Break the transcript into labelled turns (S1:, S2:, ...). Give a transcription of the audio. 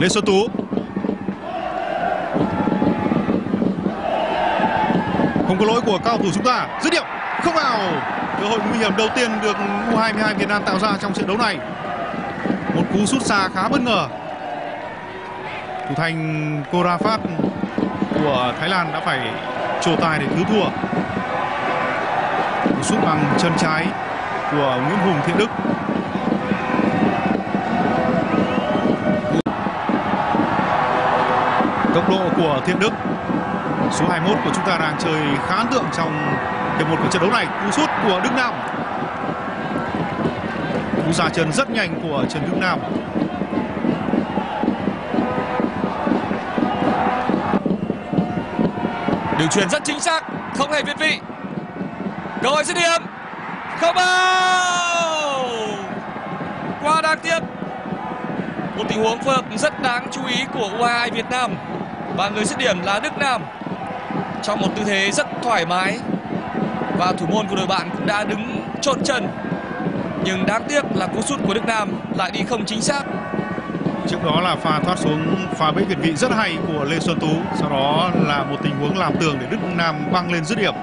S1: Lê Xuân Tú. Không có lỗi của cao thủ chúng ta. Dứt điểm. Không vào. Cơ hội nguy hiểm đầu tiên được U22 Việt Nam tạo ra trong trận đấu này. Một cú sút xa khá bất ngờ. Thủ thành Korafat của Thái Lan đã phải trổ tài để cứu thua. Một sút bằng chân trái của Nguyễn Hùng Thiện Đức. Tốc độ của Thiện Đức. Số 21 của chúng ta đang chơi khá ấn tượng trong hiệp một của trận đấu này. Cú sút của Đức Nam. Cú ra chân rất nhanh của Trần Đức Nam.
S2: Đường truyền rất chính xác, không hề việt vị. Cơ hội dứt điểm không bao! Quá đáng tiếc. Một tình huống phối hợp rất đáng chú ý của U22 Việt Nam và người dứt điểm là Đức Nam. Trong một tư thế rất thoải mái. Và thủ môn của đội bạn cũng đã đứng trộn chân. Nhưng đáng tiếc là cú sút của Đức Nam lại đi không chính xác.
S1: Trước đó là pha thoát xuống pha bẫy việt vị rất hay của Lê Xuân Tú. Sau đó là một tình huống làm tường để Đức Nam băng lên dứt điểm.